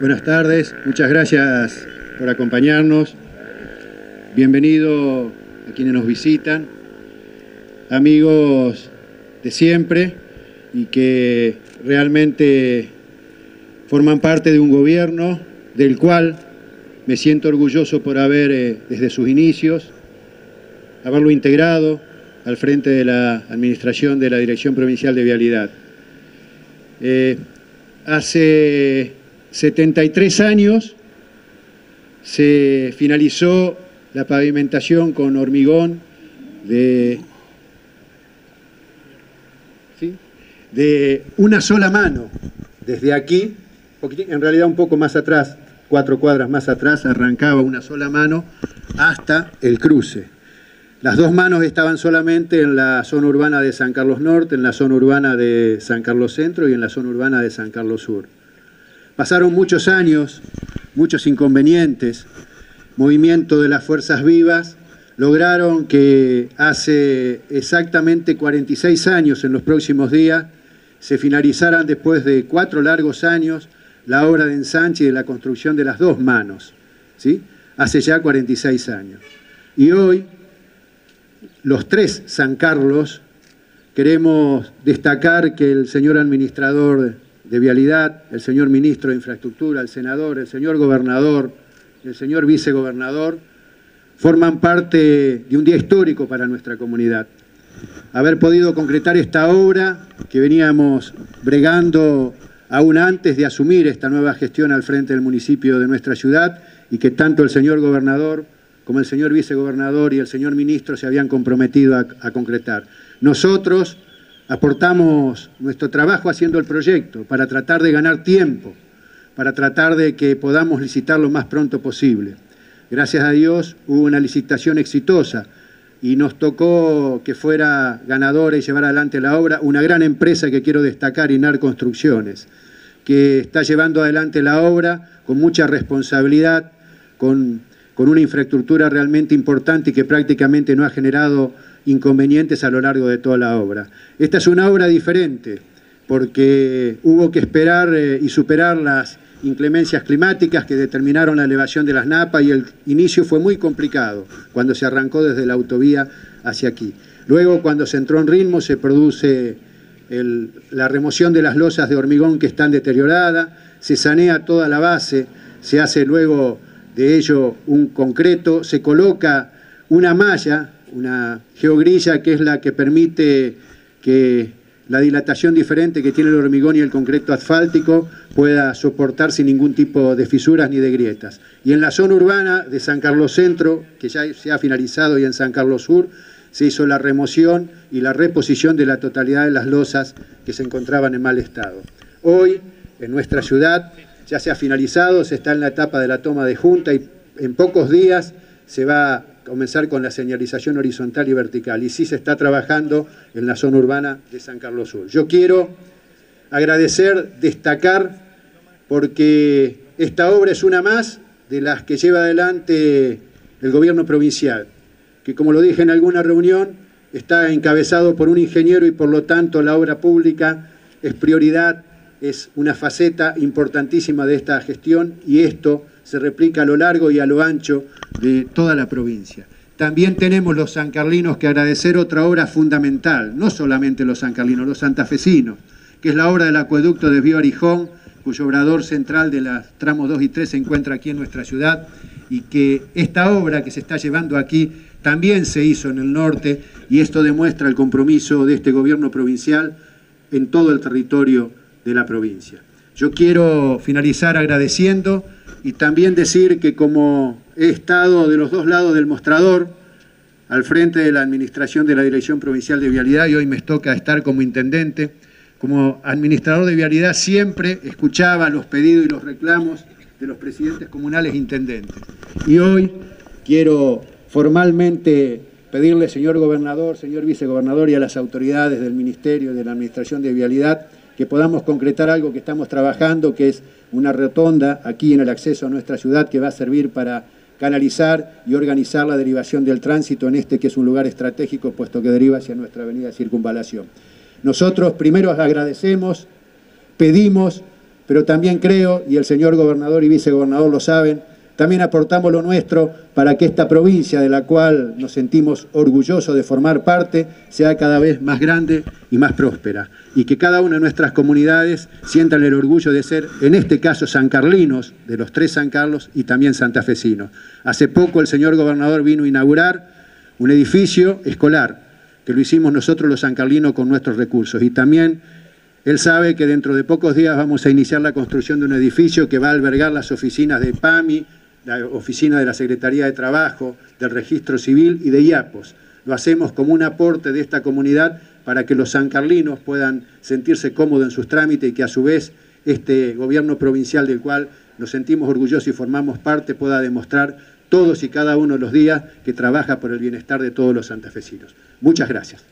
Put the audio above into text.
Buenas tardes, muchas gracias por acompañarnos. Bienvenido a quienes nos visitan, amigos de siempre y que realmente forman parte de un gobierno del cual me siento orgulloso por haber, eh, desde sus inicios, haberlo integrado al frente de la Administración de la Dirección Provincial de Vialidad. Eh, hace 73 años se finalizó la pavimentación con hormigón de, una sola mano. Desde aquí, en realidad un poco más atrás, cuatro cuadras más atrás, arrancaba una sola mano hasta el cruce. Las dos manos estaban solamente en la zona urbana de San Carlos Norte, en la zona urbana de San Carlos Centro y en la zona urbana de San Carlos Sur. Pasaron muchos años, muchos inconvenientes, movimiento de las fuerzas vivas, lograron que hace exactamente 46 años, en los próximos días, se finalizaran después de cuatro largos años la obra de ensanche y de la construcción de las dos manos, ¿sí? hace ya 46 años. Y hoy, los tres San Carlos, queremos destacar que el señor administrador de Vialidad, el señor Ministro de Infraestructura, el senador, el señor gobernador, el señor vicegobernador, forman parte de un día histórico para nuestra comunidad. Haber podido concretar esta obra que veníamos bregando aún antes de asumir esta nueva gestión al frente del municipio de nuestra ciudad y que tanto el señor gobernador como el señor vicegobernador y el señor ministro se habían comprometido a, a concretar. Nosotros, Aportamos nuestro trabajo haciendo el proyecto para tratar de ganar tiempo, para tratar de que podamos licitar lo más pronto posible. Gracias a Dios hubo una licitación exitosa y nos tocó que fuera ganadora y llevar adelante la obra una gran empresa que quiero destacar, INAR Construcciones, que está llevando adelante la obra con mucha responsabilidad, con, con una infraestructura realmente importante y que prácticamente no ha generado inconvenientes a lo largo de toda la obra. Esta es una obra diferente porque hubo que esperar eh, y superar las inclemencias climáticas que determinaron la elevación de las napas y el inicio fue muy complicado cuando se arrancó desde la autovía hacia aquí. Luego, cuando se entró en ritmo, se produce la remoción de las losas de hormigón que están deterioradas, se sanea toda la base, se hace luego de ello un concreto, se coloca una malla una geogrilla que es la que permite que la dilatación diferente que tiene el hormigón y el concreto asfáltico pueda soportar sin ningún tipo de fisuras ni de grietas. Y en la zona urbana de San Carlos Centro, que ya se ha finalizado, y en San Carlos Sur, se hizo la remoción y la reposición de la totalidad de las losas que se encontraban en mal estado. Hoy, en nuestra ciudad, ya se ha finalizado, se está en la etapa de la toma de junta y en pocos días se va comenzar con la señalización horizontal y vertical. Y sí se está trabajando en la zona urbana de San Carlos Sur. Yo quiero agradecer, destacar, porque esta obra es una más de las que lleva adelante el gobierno provincial, que como lo dije en alguna reunión, está encabezado por un ingeniero y por lo tanto la obra pública es prioridad, es una faceta importantísima de esta gestión y esto se replica a lo largo y a lo ancho de toda la provincia. También tenemos los sancarlinos que agradecer otra obra fundamental, no solamente los sancarlinos, los santafesinos, que es la obra del acueducto de Bío Arijón, cuyo obrador central de las tramos 2 y 3 se encuentra aquí en nuestra ciudad, y que esta obra que se está llevando aquí también se hizo en el norte, y esto demuestra el compromiso de este gobierno provincial en todo el territorio de la provincia. Yo quiero finalizar agradeciendo y también decir que como he estado de los dos lados del mostrador, al frente de la administración de la Dirección Provincial de Vialidad y hoy me toca estar como intendente, como administrador de vialidad siempre escuchaba los pedidos y los reclamos de los presidentes comunales intendentes. Y hoy quiero formalmente pedirle, señor gobernador, señor vicegobernador y a las autoridades del Ministerio de la Administración de Vialidad, que podamos concretar algo que estamos trabajando, que es una rotonda aquí en el acceso a nuestra ciudad que va a servir para canalizar y organizar la derivación del tránsito en este que es un lugar estratégico puesto que deriva hacia nuestra avenida de Circunvalación. Nosotros primero agradecemos, pedimos pero también creo, y el señor gobernador y vicegobernador lo saben, también aportamos lo nuestro para que esta provincia de la cual nos sentimos orgullosos de formar parte sea cada vez más grande y más próspera. Y que cada una de nuestras comunidades sientan el orgullo de ser, en este caso, sancarlinos, de los tres San Carlos y también santafesinos. Hace poco el señor gobernador vino a inaugurar un edificio escolar, que lo hicimos nosotros los sancarlinos con nuestros recursos. Y también él sabe que dentro de pocos días vamos a iniciar la construcción de un edificio que va a albergar las oficinas de PAMI, la oficina de la Secretaría de Trabajo, del Registro Civil y de IAPOS. Lo hacemos como un aporte de esta comunidad para que los sancarlinos puedan sentirse cómodos en sus trámites y que a su vez este gobierno provincial del cual nos sentimos orgullosos y formamos parte pueda demostrar todos y cada uno de los días que trabaja por el bienestar de todos los santafesinos. Muchas gracias.